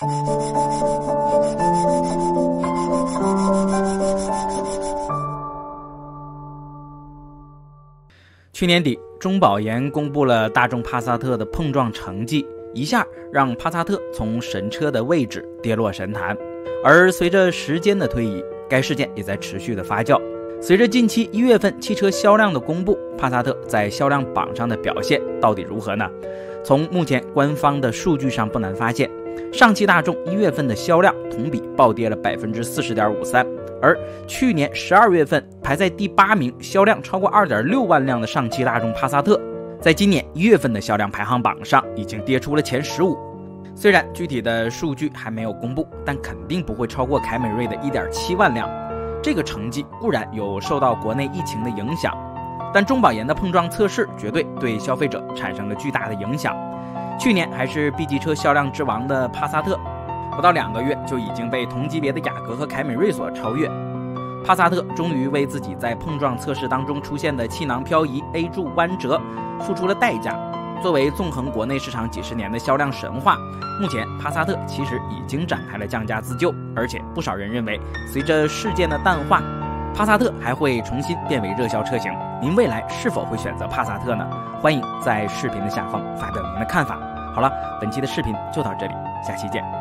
去年底，中保研公布了大众帕萨特的碰撞成绩，一下让帕萨特从神车的位置跌落神坛。而随着时间的推移，该事件也在持续的发酵。随着近期一月份汽车销量的公布，帕萨特在销量榜上的表现到底如何呢？从目前官方的数据上不难发现，上汽大众一月份的销量同比暴跌了百分之四十点五三。而去年十二月份排在第八名、销量超过二点六万辆的上汽大众帕萨特，在今年一月份的销量排行榜上已经跌出了前十五。虽然具体的数据还没有公布，但肯定不会超过凯美瑞的一点七万辆。这个成绩固然有受到国内疫情的影响，但中保研的碰撞测试绝对对消费者产生了巨大的影响。去年还是 B 级车销量之王的帕萨特。不到两个月就已经被同级别的雅阁和凯美瑞所超越，帕萨特终于为自己在碰撞测试当中出现的气囊漂移、A 柱弯折付出了代价。作为纵横国内市场几十年的销量神话，目前帕萨特其实已经展开了降价自救，而且不少人认为，随着事件的淡化，帕萨特还会重新变为热销车型。您未来是否会选择帕萨特呢？欢迎在视频的下方发表您的看法。好了，本期的视频就到这里，下期见。